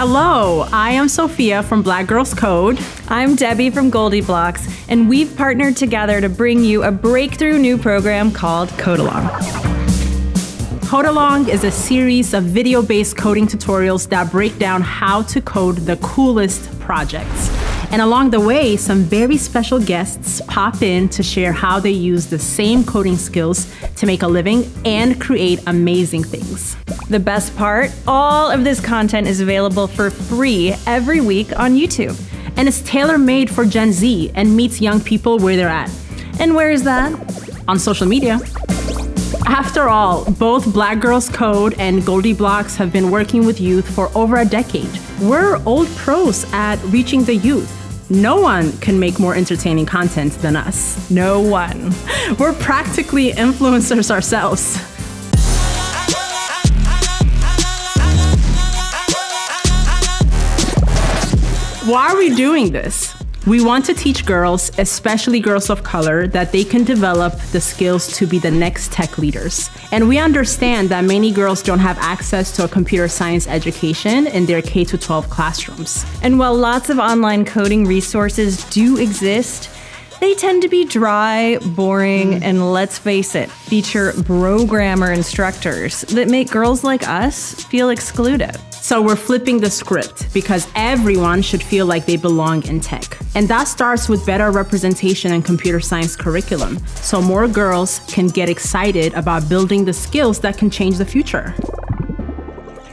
Hello, I am Sophia from Black Girls Code. I'm Debbie from GoldieBlox, and we've partnered together to bring you a breakthrough new program called Code Along. Code Along is a series of video based coding tutorials that break down how to code the coolest projects. And along the way, some very special guests pop in to share how they use the same coding skills to make a living and create amazing things. The best part all of this content is available for free every week on YouTube. And it's tailor made for Gen Z and meets young people where they're at. And where is that? On social media. After all, both Black Girls Code and GoldieBlox have been working with youth for over a decade. We're old pros at reaching the youth. No one can make more entertaining content than us. No one. We're practically influencers ourselves. Why are we doing this? We want to teach girls, especially girls of color, that they can develop the skills to be the next tech leaders. And we understand that many girls don't have access to a computer science education in their K 12 classrooms. And while lots of online coding resources do exist, they tend to be dry, boring, mm. and let's face it, feature programmer instructors that make girls like us feel excluded. So we're flipping the script because everyone should feel like they belong in tech. And that starts with better representation in computer science curriculum so more girls can get excited about building the skills that can change the future.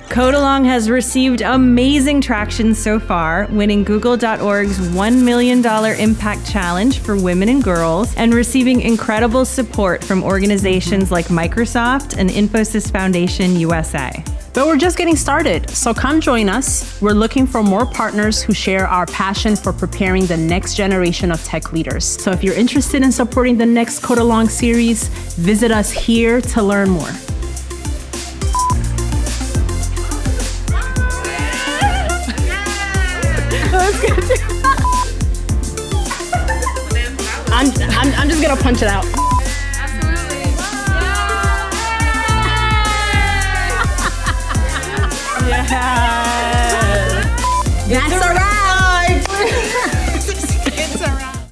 Code Along has received amazing traction so far, winning Google.org's $1 million Impact Challenge for Women and Girls, and receiving incredible support from organizations like Microsoft and Infosys Foundation USA. But we're just getting started, so come join us. We're looking for more partners who share our passion for preparing the next generation of tech leaders. So if you're interested in supporting the next Code Along series, visit us here to learn more. I'm, I'm, I'm just gonna punch it out. Absolutely. Yeah. That's a wrap.